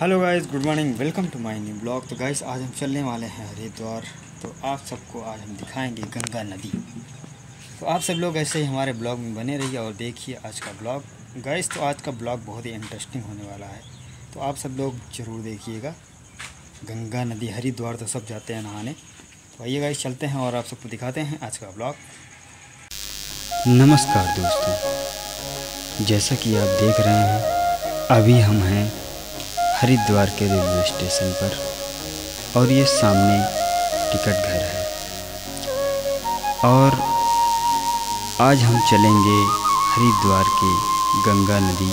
Hello guys good morning welcome to my new blog तो guys आज हम चलने वाले हैं हरिद्वार। तो आप सबको आज हम दिखाएँगे गंगा नदी। तो आप सब लोग ऐसे ही हमारे ब्लॉग में बने रहिए और देखिए आज का ब्लॉग गाइस तो आज का ब्लॉग बहुत ही इंटरेस्टिंग होने वाला है। तो आप सब लोग ज़रूर देखिएगा। गंगा नदी, हरिद्वार तो सब जाते हैं नहाने। तो आइए गाइस चलते हैं और आप सबको दिखाते हैं आज का ब्लॉग नमस्कार दोस्तों। जैसा कि आप देख रहे हैं, अभी हम हैं हरिद्वार के रेलवे स्टेशन पर। और ये सामने टिकट घर है। और आज हम चलेंगे हरिद्वार के गंगा नदी,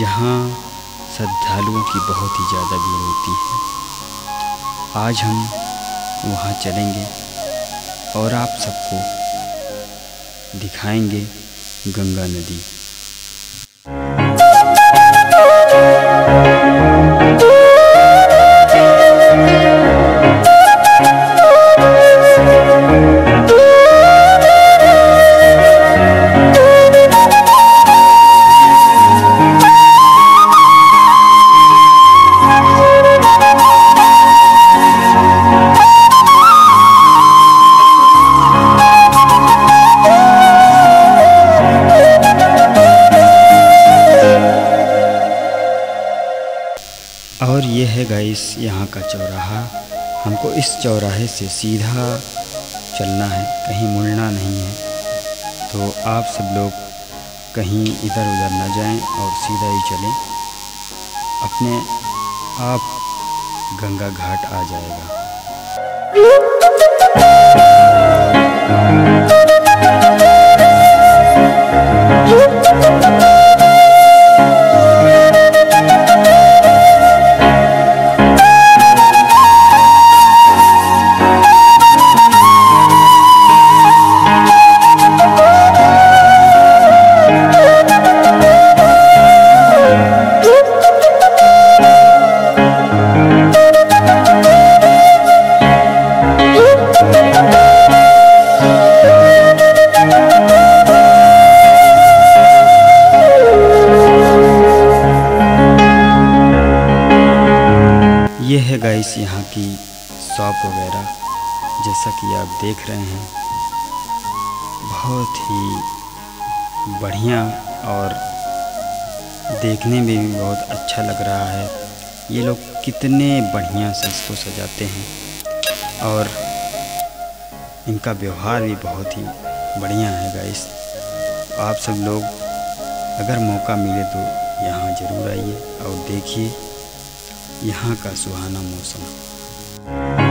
जहाँ श्रद्धालुओं की बहुत ही ज़्यादा भीड़ होती है। आज हम वहाँ चलेंगे और आप सबको दिखाएँगे गंगा नदी। गाइस यहाँ का चौराहा, हमको इस चौराहे से सीधा चलना है, कहीं मुड़ना नहीं है। तो आप सब लोग कहीं इधर उधर ना जाएँ और सीधा ही चलें। अपने आप गंगा घाट आ जाएगा। है गाइस यहाँ की शॉप वगैरह, जैसा कि आप देख रहे हैं, बहुत ही बढ़िया और देखने में भी बहुत अच्छा लग रहा है। ये लोग कितने बढ़िया से इसको सजाते हैं और इनका व्यवहार भी बहुत ही बढ़िया है गाइस आप सब लोग अगर मौका मिले तो यहाँ ज़रूर आइए और देखिए। यहाँ का सुहाना मौसम।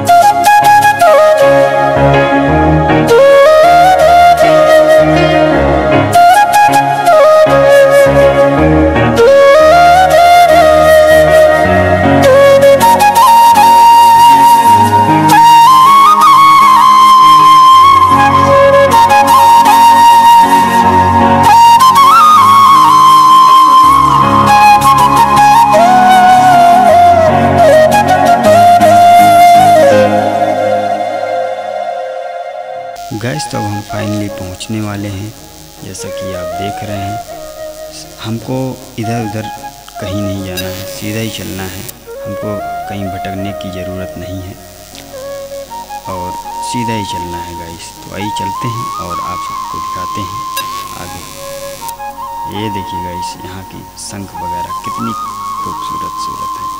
गैस तो अब हम फाइनली पहुँचने वाले हैं। जैसा कि आप देख रहे हैं, हमको इधर उधर कहीं नहीं जाना है, सीधा ही चलना है। हमको कहीं भटकने की ज़रूरत नहीं है और सीधा ही चलना है गाइस तो आइए चलते हैं और आप सबको दिखाते हैं आगे। ये देखिए गाइस यहाँ की शंख वगैरह कितनी खूबसूरत सूरत है।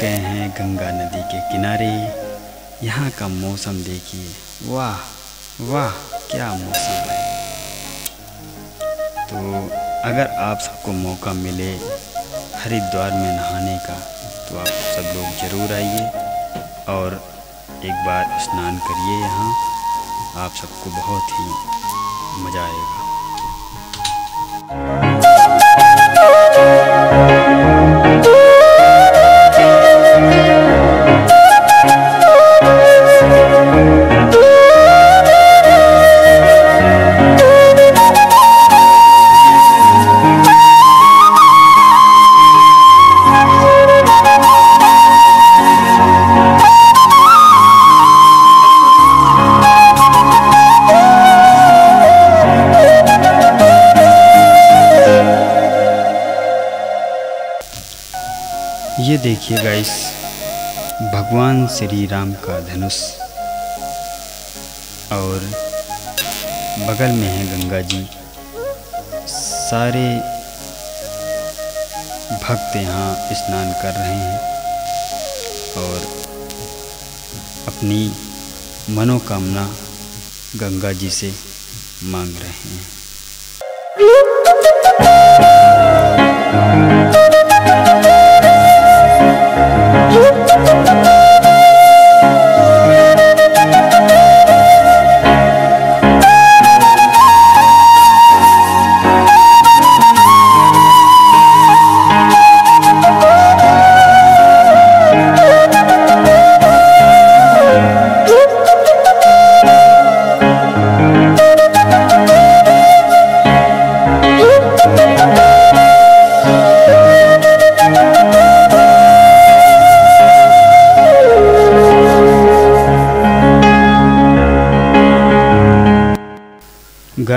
गए हैं गंगा नदी के किनारे। यहाँ का मौसम देखिए। वाह वाह, क्या मौसम है। तो अगर आप सबको मौका मिले हरिद्वार में नहाने का तो आप सब लोग ज़रूर आइए और एक बार स्नान करिए यहाँ। आप सबको बहुत ही मज़ा आएगा। देखिए गाइस भगवान श्री राम का धनुष। और बगल में है गंगा जी। सारे भक्त यहाँ स्नान कर रहे हैं। और अपनी मनोकामना गंगा जी से मांग रहे हैं।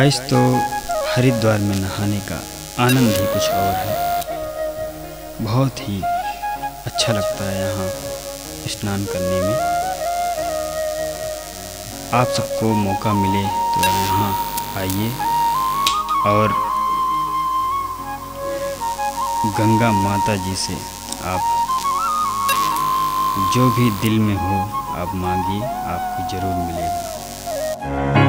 गाइस तो हरिद्वार में नहाने का आनंद ही कुछ और है। बहुत ही अच्छा लगता है यहाँ स्नान करने में। आप सबको मौका मिले तो यहाँ आइए और गंगा माता जी से आप जो भी दिल में हो आप मांगिए, आपको ज़रूर मिलेगा।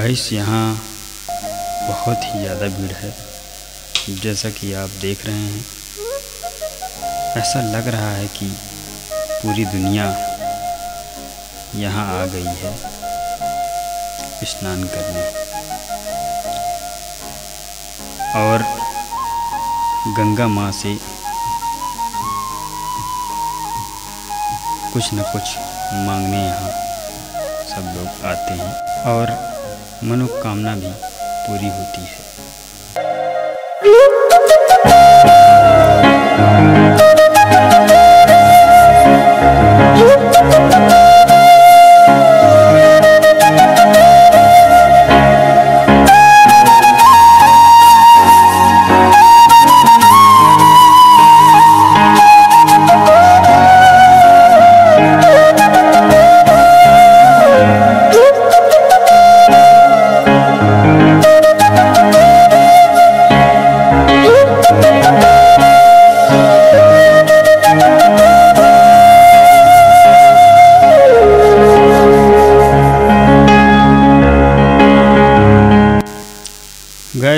गाइस यहाँ बहुत ही ज़्यादा भीड़ है। जैसा कि आप देख रहे हैं, ऐसा लग रहा है कि पूरी दुनिया यहाँ आ गई है स्नान करने। और गंगा माँ से कुछ न कुछ मांगने यहाँ सब लोग आते हैं। और मनोकामना भी पूरी होती है।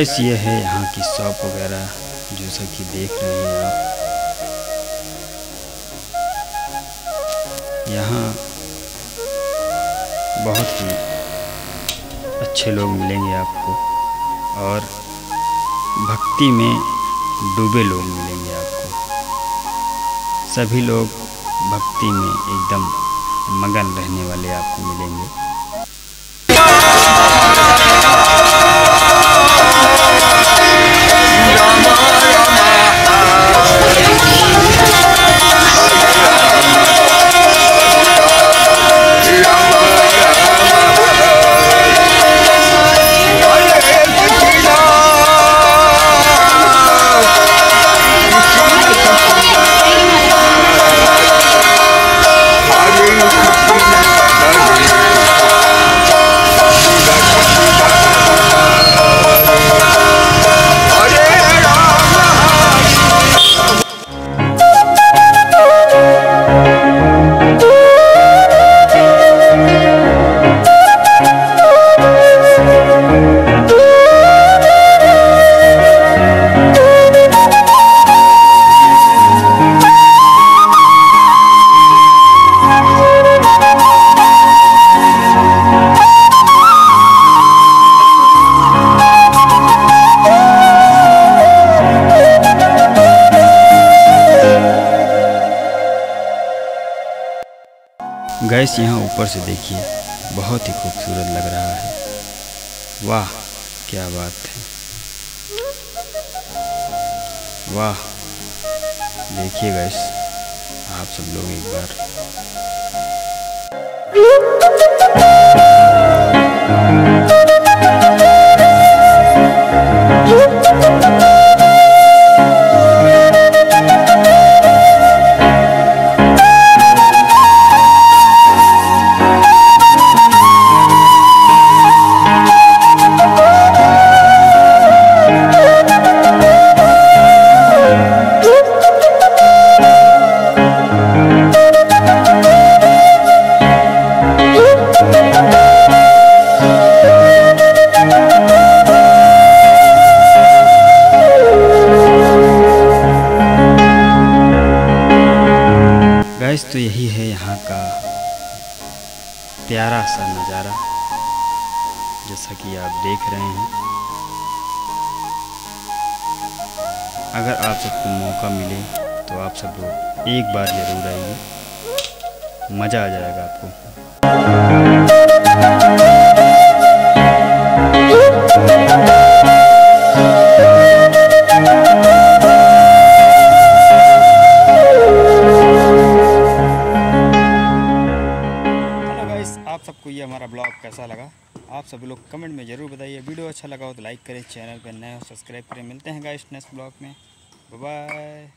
गैस ये है यहाँ की शॉप वगैरह जैसा कि देख रहे हैं आप। यहाँ बहुत ही अच्छे लोग मिलेंगे आपको, और भक्ति में डूबे लोग मिलेंगे आपको। सभी लोग भक्ति में एकदम मगन रहने वाले आपको मिलेंगे। गैस यहाँ ऊपर से देखिए, बहुत ही खूबसूरत लग रहा है। वाह, क्या बात है। वाह, देखिए गाइस आप सब लोग एक बार। तो यही है यहाँ का प्यारा सा नज़ारा, जैसा कि आप देख रहे हैं। अगर आप सबको मौका मिले तो आप सब लोग एक बार ज़रूर आइए। मज़ा आ जाएगा आपको। सब्सक्राइब करें। मिलते हैं गाइस नेक्स्ट ब्लॉग में। बाय